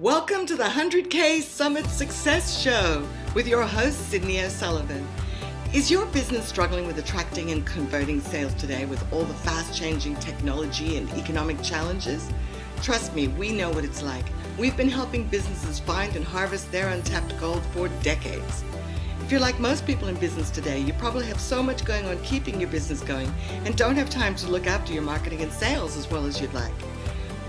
Welcome to the 100K Summit Success Show with your host, Cydney O'Sullivan. Is your business struggling with attracting and converting sales today with all the fast changing technology and economic challenges? Trust me, we know what it's like. We've been helping businesses find and harvest their untapped gold for decades. If you're like most people in business today, you probably have so much going on keeping your business going and don't have time to look after your marketing and sales as well as you'd like.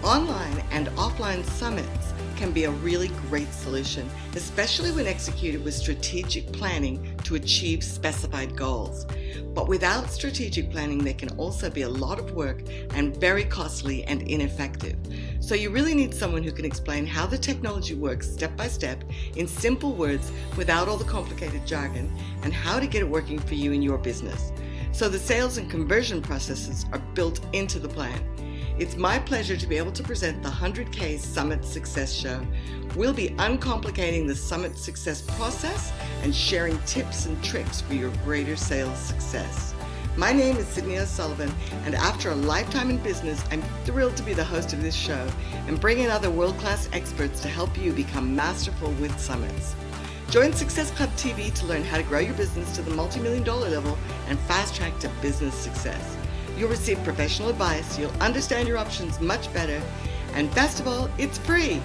Online and offline summits can be a really great solution, especially when executed with strategic planning to achieve specified goals. But without strategic planning, there can also be a lot of work and very costly and ineffective. So you really need someone who can explain how the technology works step by step in simple words without all the complicated jargon and how to get it working for you in your business. So the sales and conversion processes are built into the plan. It's my pleasure to be able to present the 100K Summit Success Show. We'll be uncomplicating the Summit success process and sharing tips and tricks for your greater sales success. My name is Cydney O'Sullivan, and after a lifetime in business, I'm thrilled to be the host of this show and bring in other world class experts to help you become masterful with summits. Join Success Club TV to learn how to grow your business to the multi million dollar level and fast track to business success. You'll receive professional advice, you'll understand your options much better, and best of all, it's free.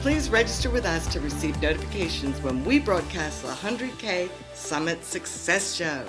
Please register with us to receive notifications when we broadcast the 100K Summit Success Show.